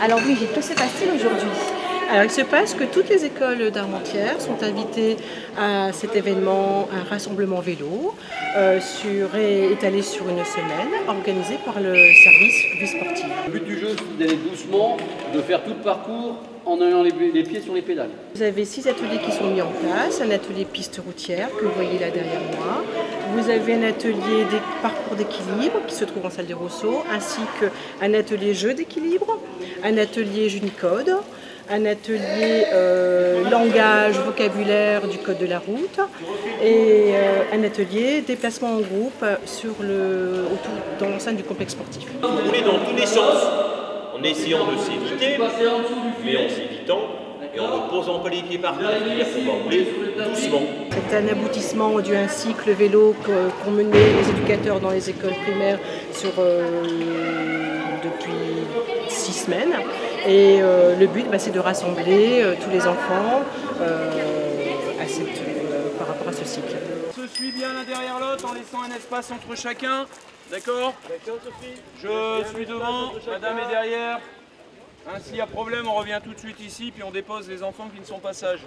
Alors oui, j'ai tous ces pastilles aujourd'hui alors il se passe que toutes les écoles d'Armentières sont invitées à cet événement, un rassemblement vélo, euh, sur, étalé sur une semaine, organisé par le service vie sportive. Le but du jeu, c'est d'aller doucement, de faire tout le parcours en ayant les, pieds sur les pédales. Vous avez six ateliers qui sont mis en place, un atelier piste routière que vous voyez là derrière moi. Vous avez un atelier des parcours d'équilibre qui se trouve en salle des Rousseaux, ainsi qu'un atelier jeu d'équilibre, un atelier Junicode, un atelier euh, langage, vocabulaire du code de la route et euh, un atelier déplacement en groupe sur le, autour, dans l'enceinte du complexe sportif. Vous roulez dans tous les sens en essayant de s'éviter, mais en s'évitant et en ne posant pas les pieds par terre, c'est-à-dire qu'on va rouler doucement. C'est un aboutissement d'un cycle vélo qu'ont mené les éducateurs dans les écoles primaires sur, euh, depuis six semaines. Et euh, le but, bah, c'est de rassembler euh, tous les enfants par rapport à ce cycle. On se suit bien l'un derrière l'autre en laissant un espace entre chacun. D'accord? Je suis devant, madame est derrière. Hein, S'il y a problème, on revient tout de suite ici, puis on dépose les enfants qui ne sont pas sages.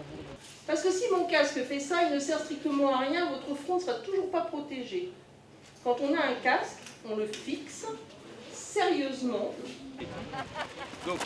Parce que si mon casque fait ça, il ne sert strictement à rien, votre front ne sera toujours pas protégé. Quand on a un casque, on le fixe sérieusement. Donc.